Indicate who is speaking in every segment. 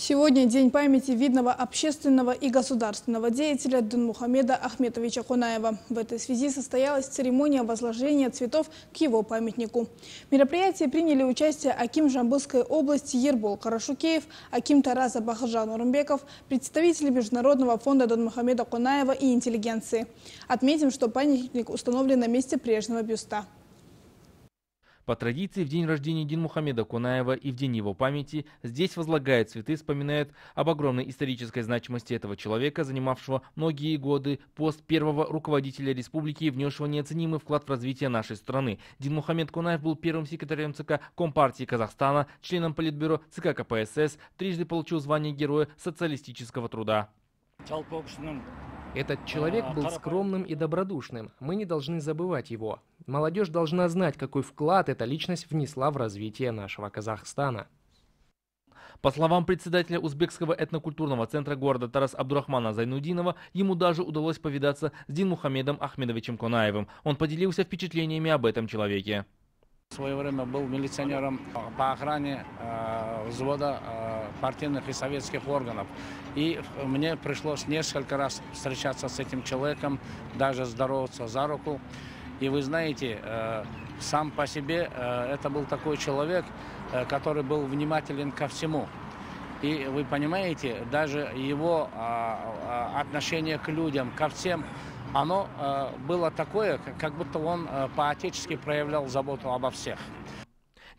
Speaker 1: Сегодня день памяти видного общественного и государственного деятеля Дунмухамеда Ахметовича Кунаева. В этой связи состоялась церемония возложения цветов к его памятнику. В мероприятии приняли участие Аким Жамбылской области Ербол Карашукеев, Аким Тараза Бахажан Урумбеков, представители Международного фонда Дунмухамеда Кунаева и интеллигенции. Отметим, что памятник установлен на месте прежнего бюста.
Speaker 2: По традиции, в день рождения Дин Мухаммеда Кунаева и в день его памяти здесь возлагают цветы, вспоминают об огромной исторической значимости этого человека, занимавшего многие годы пост первого руководителя республики и внесшего неоценимый вклад в развитие нашей страны. Дин Мухаммед Кунаев был первым секретарем ЦК Компартии Казахстана, членом Политбюро ЦК КПСС, трижды получил звание Героя социалистического труда.
Speaker 3: Этот человек был скромным и добродушным. Мы не должны забывать его. Молодежь должна знать, какой вклад эта личность внесла в развитие нашего Казахстана.
Speaker 2: По словам председателя Узбекского этнокультурного центра города Тарас Абдурахмана Зайнудинова, ему даже удалось повидаться с Дин Мухаммедом Ахмедовичем Конаевым. Он поделился впечатлениями об этом человеке.
Speaker 4: В свое время был милиционером по охране э, взвода э, партийных и советских органов. И мне пришлось несколько раз встречаться с этим человеком, даже здороваться за руку. И вы знаете, э, сам по себе э, это был такой человек, э, который был внимателен ко всему. И вы понимаете, даже его а, а, отношение к людям, ко всем, оно было такое, как будто он по-отечески проявлял заботу обо всех.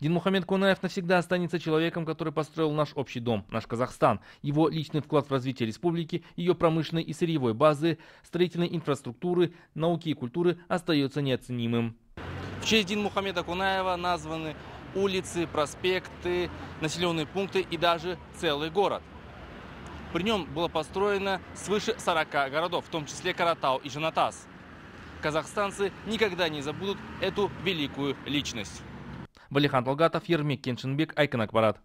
Speaker 2: Дин Мухаммед Кунаев навсегда останется человеком, который построил наш общий дом, наш Казахстан. Его личный вклад в развитие республики, ее промышленной и сырьевой базы, строительной инфраструктуры, науки и культуры остается неоценимым. В честь Дин Мухаммеда Кунаева названы улицы, проспекты, населенные пункты и даже целый город. При нем было построено свыше 40 городов, в том числе Каратау и Жанатас. Казахстанцы никогда не забудут эту великую личность. Валихан Талгатов, Ермек Кеншинбек, Айкан Акбарат.